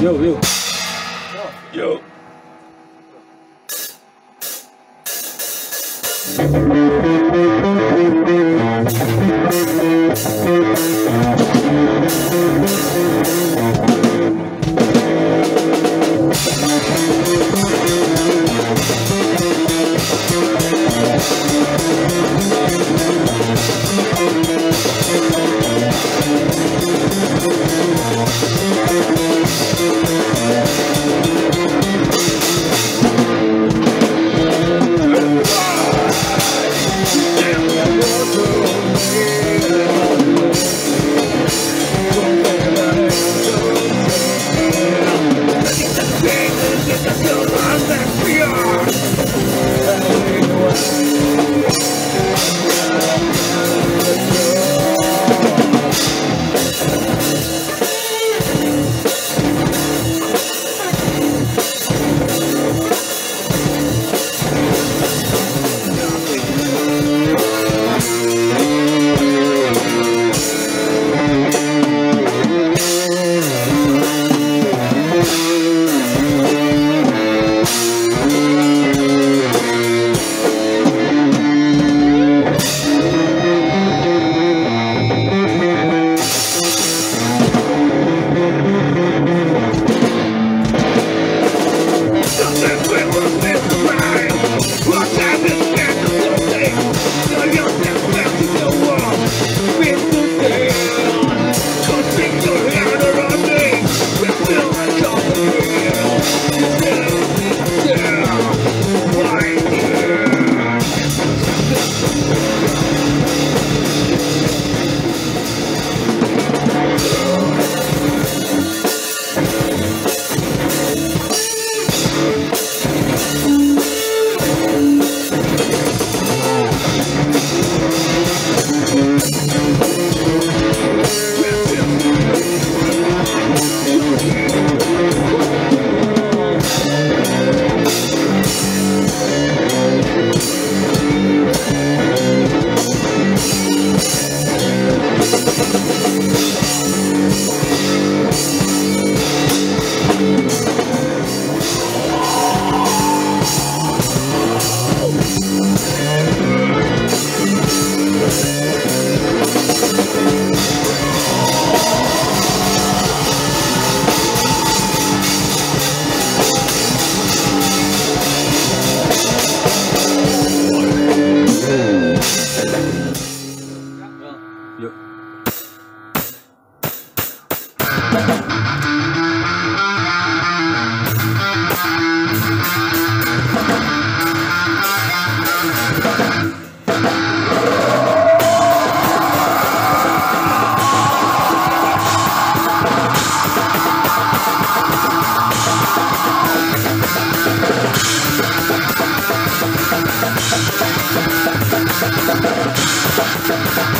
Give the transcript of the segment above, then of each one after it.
Yo, yo. Yo.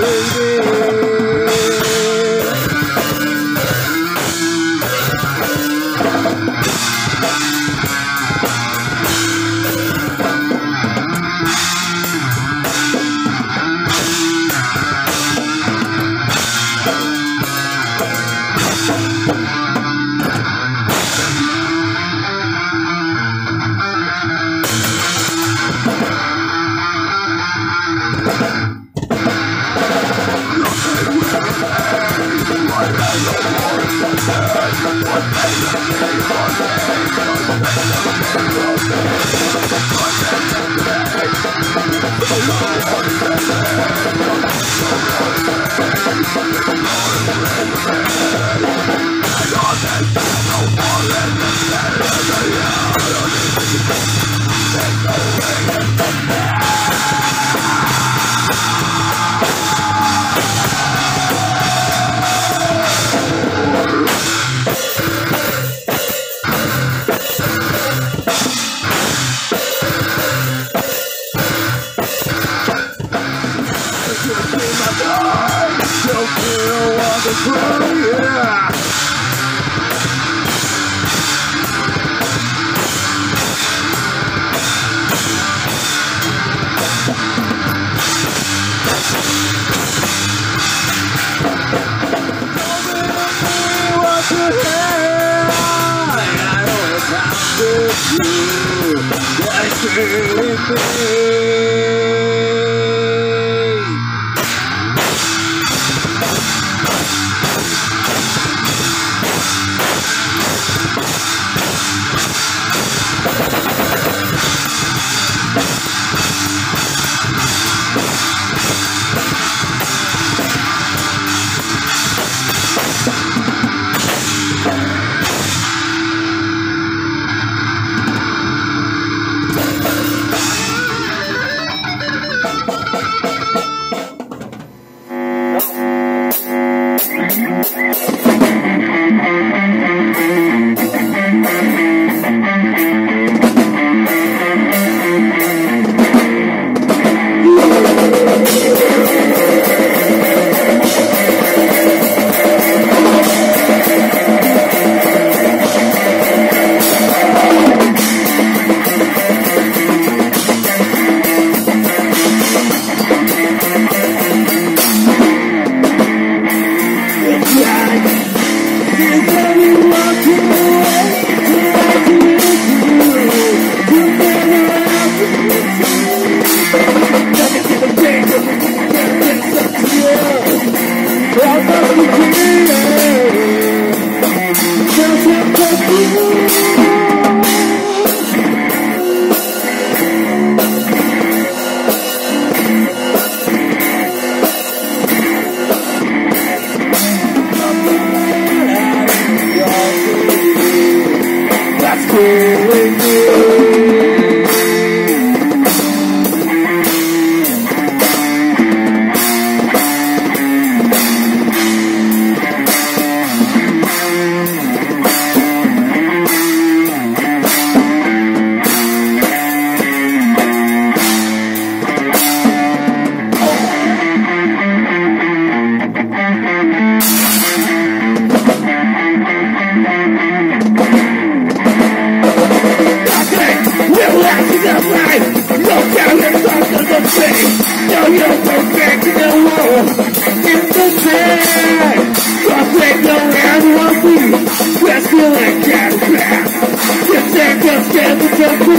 baby. Живых. Give me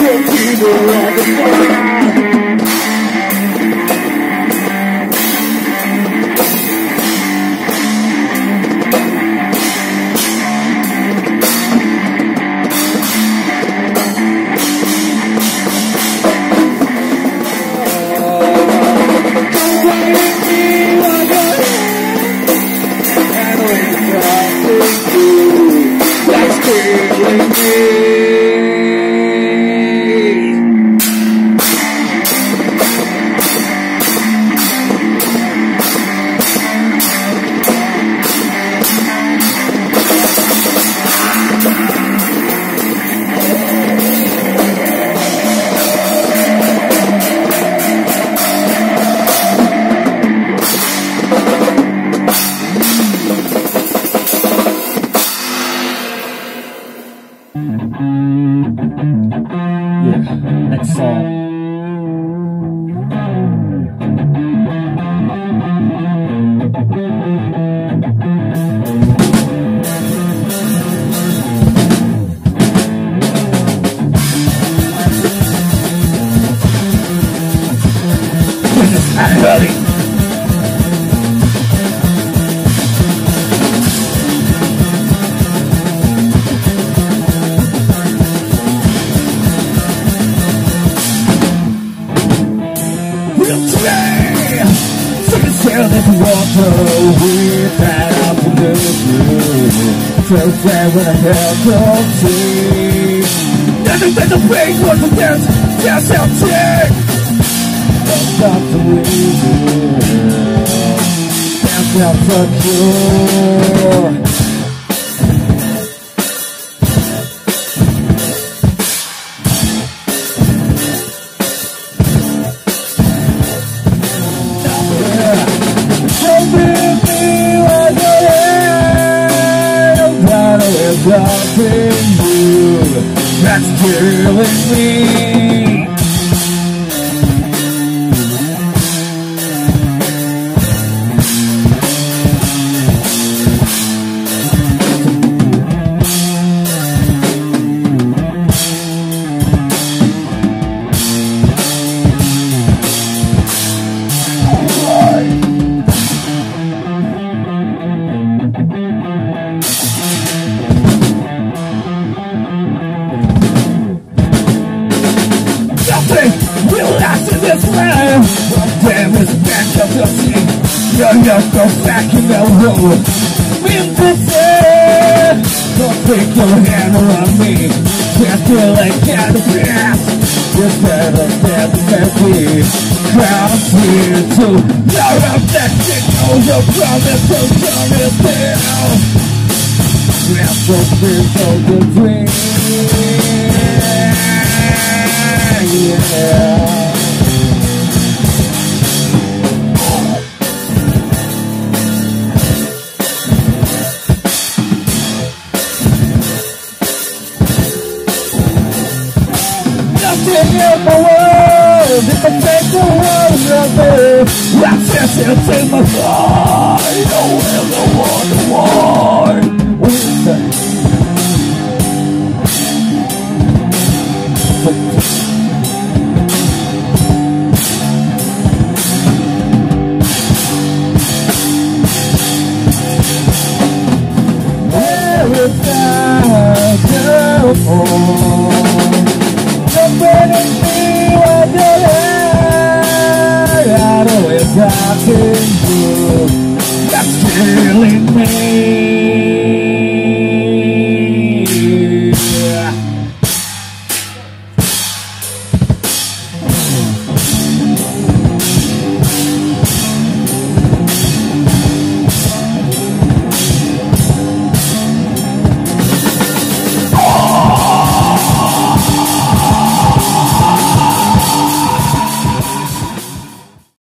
We'll be the right can't walk away that I believe you So where when I have no teeth Nothing but the way one for dance, that's our trick not the way That's not the cure something new that's killing me. You're not go back in the road. Don't take your hand around me. Can't feel like kind of pass. You're better than me. Crown here to up that shit. Oh, your promise to turn it down. Grab the of the dream. Yeah. Just it know